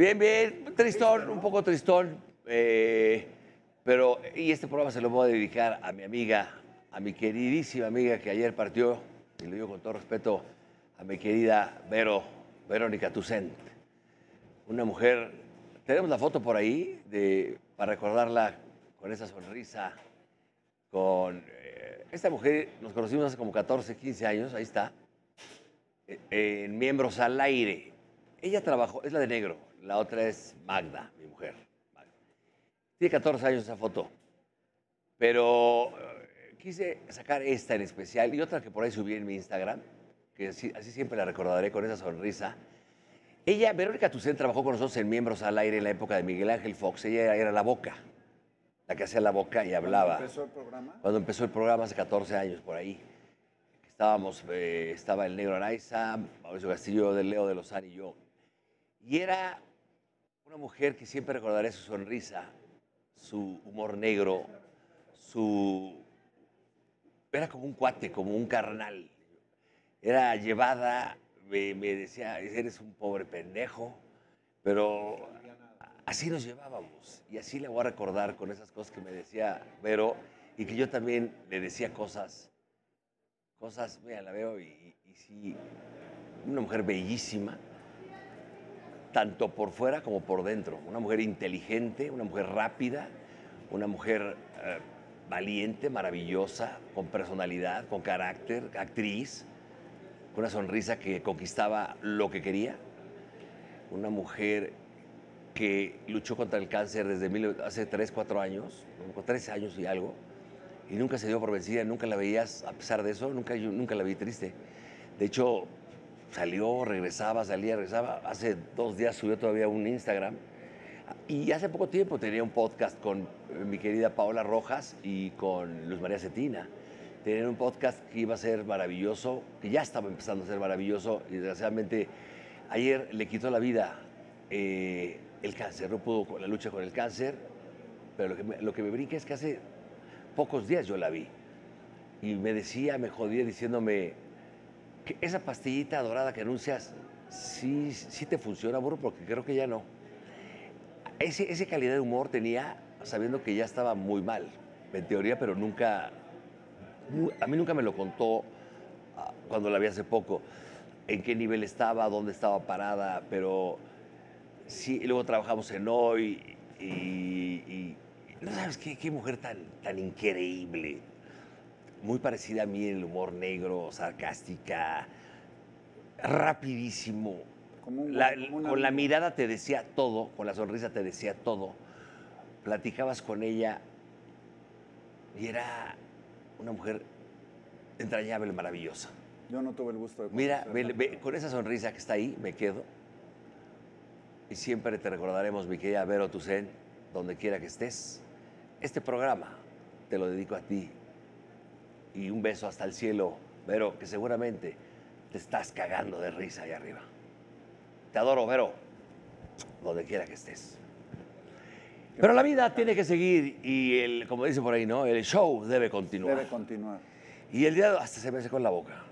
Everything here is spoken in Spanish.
Bien, bien, tristón, un poco tristón. eh, pero, y este programa se lo voy a dedicar a mi amiga, a mi queridísima amiga que ayer partió, y lo digo con todo respeto, a mi querida Vero, Verónica Tucent. Una mujer, tenemos la foto por ahí de, para recordarla con esa sonrisa, con... eh, esta mujer nos conocimos hace como 14, 15 años, ahí está, eh, en Miembros al Aire. Ella trabajó, es la de negro, la otra es Magda, mi mujer. Magda. Tiene 14 años esa foto, pero eh, quise sacar esta en especial y otra que por ahí subí en mi Instagram, que así, así siempre la recordaré con esa sonrisa. Ella, Verónica Tucen, trabajó con nosotros en Miembros al Aire en la época de Miguel Ángel Fox. Ella era la boca, la que hacía la boca y hablaba. ¿Empezó el programa? Cuando empezó el programa hace 14 años, por ahí. Estábamos, eh, estaba el negro Araiza, Mauricio Castillo, del Leo de Lozán y yo. Y era una mujer que siempre recordaré su sonrisa, su humor negro, su... Era como un cuate, como un carnal. Era llevada, me, me decía, eres un pobre pendejo, pero así nos llevábamos. Y así le voy a recordar con esas cosas que me decía Vero y que yo también le decía cosas, cosas, mira, la veo y, y sí, una mujer bellísima, tanto por fuera como por dentro. Una mujer inteligente, una mujer rápida, una mujer eh, valiente, maravillosa, con personalidad, con carácter, actriz, con una sonrisa que conquistaba lo que quería. Una mujer que luchó contra el cáncer desde mil- hace 3, 4 años, con 13 años y algo, y nunca se dio por vencida, nunca la veías, a pesar de eso, nunca, yo nunca la vi triste. De hecho, salió, regresaba, salía, regresaba. Hace dos días subió todavía un Instagram. Y hace poco tiempo tenía un podcast con eh, mi querida Paola Rojas y con Luz María Cetina. Tenían un podcast que iba a ser maravilloso, que ya estaba empezando a ser maravilloso y desgraciadamente ayer le quitó la vida eh, el cáncer. No pudo con la lucha con el cáncer, pero lo que, me, lo que me brinca es que hace pocos días yo la vi. Y me decía, me jodía diciéndome, esa pastillita dorada que anuncias, sí, sí te funciona, burro, porque creo que ya no. Ese, ese calidad de humor tenía sabiendo que ya estaba muy mal, en teoría, pero nunca, nu- a mí nunca me lo contó ah, cuando la vi hace poco, en qué nivel estaba, dónde estaba parada, pero sí, luego trabajamos en hoy y no sabes qué, qué mujer tan, tan increíble, muy parecida a mí en el humor negro, sarcástica, rapidísimo. Como un- La- como un con la mirada te decía todo, con la sonrisa te decía todo. Platicabas con ella y era una mujer entrañable, maravillosa. Yo no tuve el gusto de Mira, ve- ve- con esa sonrisa que está ahí, me quedo. Y siempre te recordaremos, mi querida Vero Tucen, donde quiera que estés. Este programa te lo dedico a ti. Y un beso hasta el cielo, Vero, que seguramente te estás cagando de risa ahí arriba. Te adoro, Vero, donde quiera que estés. Pero la vida tiene que seguir y, el, como dice por ahí, ¿no? El show debe continuar. Debe continuar. Y el día hasta se me secó en la boca.